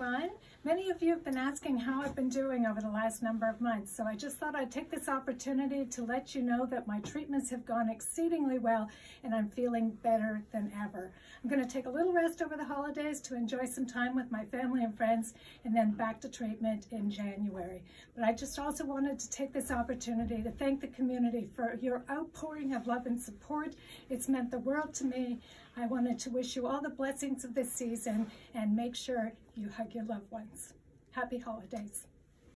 everyone. Many of you have been asking how I've been doing over the last number of months, so I just thought I'd take this opportunity to let you know that my treatments have gone exceedingly well and I'm feeling better than ever. I'm going to take a little rest over the holidays to enjoy some time with my family and friends and then back to treatment in January. But I just also wanted to take this opportunity to thank the community for your outpouring of love and support. It's meant the world to me. I wanted to wish you all the blessings of this season and make sure you hug your loved ones. Happy holidays.